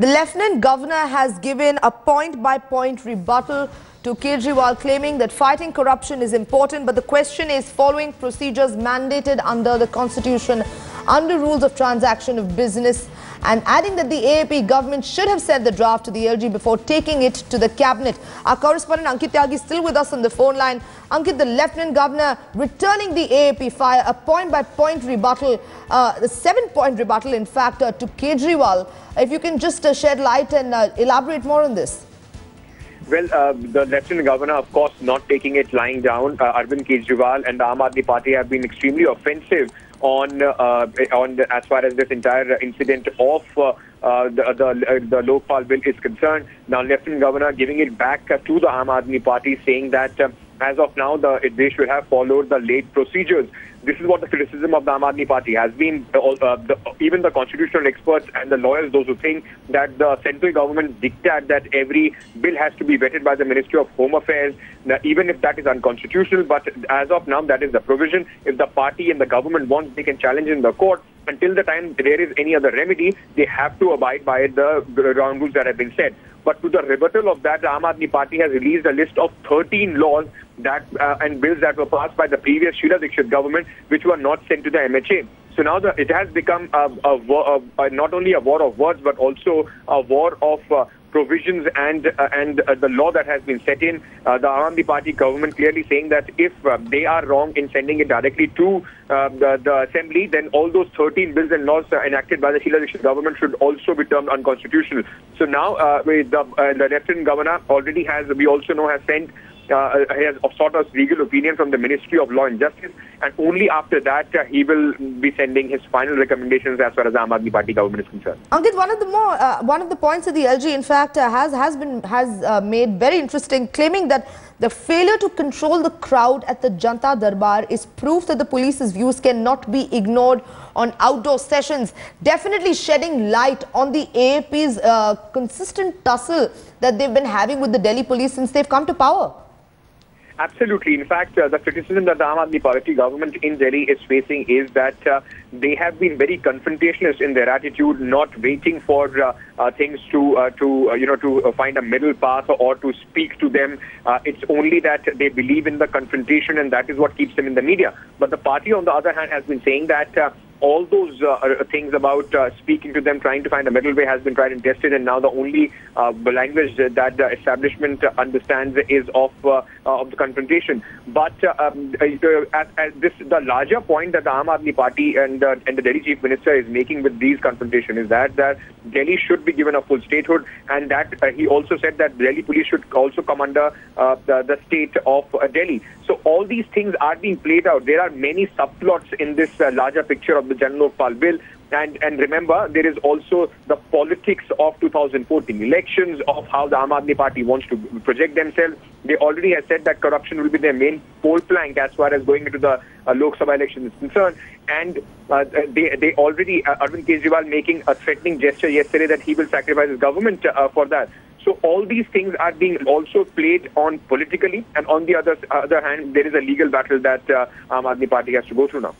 The Lieutenant Governor has given a point-by-point rebuttal to Kejriwal claiming that fighting corruption is important but the question is following procedures mandated under the constitution under rules of transaction of business and adding that the AAP government should have sent the draft to the LG before taking it to the cabinet. Our correspondent Ankit Tyagi is still with us on the phone line. Ankit, the Lieutenant Governor returning the AAP fire, a point-by-point rebuttal, uh, the seven-point rebuttal in fact uh, to Kejriwal. If you can just uh, shed light and uh, elaborate more on this. Well, uh, the Lieutenant Governor, of course, not taking it lying down. Uh, Arvind Kejriwal and the Aam Aadmi Party have been extremely offensive on uh, on as far as this entire incident of uh, uh, the the, the Lokpal bill is concerned. Now, Lieutenant Governor giving it back uh, to the Aam Aadmi Party, saying that uh, as of now, the, they should have followed the late procedures. This is what the criticism of the Aam Party has been. Uh, the, even the constitutional experts and the lawyers, those who think that the central government dictate that every bill has to be vetted by the Ministry of Home Affairs, even if that is unconstitutional. But as of now, that is the provision. If the party and the government wants, they can challenge in the court until the time there is any other remedy, they have to abide by the ground rules that have been set. But to the rebuttal of that, the Aam Party has released a list of 13 laws that uh, and bills that were passed by the previous Sheila Dikshit government, which were not sent to the MHA. So now the, it has become a, a, a, a, not only a war of words, but also a war of uh, provisions and uh, and uh, the law that has been set in. Uh, the Aam Party government clearly saying that if uh, they are wrong in sending it directly to uh, the, the, assembly, then all those 13 bills and laws uh, enacted by the Sheila government should also be termed unconstitutional. So now the, the Lieutenant Governor already has, we also know, has sent uh, has sought a legal opinion from the Ministry of Law and Justice, and only after that uh, he will be sending his final recommendations as far as the Aam Aadmi Party government is concerned. Ankit, one of the more uh, one of the points that the LG, in fact, uh, has has been has uh, made very interesting, claiming that the failure to control the crowd at the Janta Darbar is proof that the police's views cannot be ignored on outdoor sessions, definitely shedding light on the AAP's uh, consistent tussle that they've been having with the Delhi police since they've come to power. Absolutely. In fact, uh, the criticism that the Aam Aadmi Party government in Delhi is facing is that uh, they have been very confrontationist in their attitude, not waiting for uh, uh things to uh, to uh, you know to find a middle path or to speak to them. it's only that they believe in the confrontation, and that is what keeps them in the media. But the party, on the other hand, has been saying that all those uh, things about uh, speaking to them, trying to find a middle way has been tried and tested, and now the only uh, language that the establishment understands is of uh, of the confrontation. But uh, um, uh, this, the larger point that the Aam Aadmi Party and and the Delhi Chief Minister is making with these confrontation is that that Delhi should be given a full statehood, and that he also said that Delhi police should also come under the, the state of Delhi. So all these things are being played out. There are many subplots in this larger picture of the Jan Lokpal bill. And, and remember, there is also the politics of 2014 elections, of how the Aam Party wants to project themselves. They already have said that corruption will be their main pole plank as far as going into the uh, Lok Sabha election is concerned. And uh, they, they already, uh, Arvind Kejriwal making a threatening gesture yesterday that he will sacrifice his government uh, for that. So all these things are being also played on politically, and on the other other hand, there is a legal battle that uh, Aam Aadmi Party has to go through now.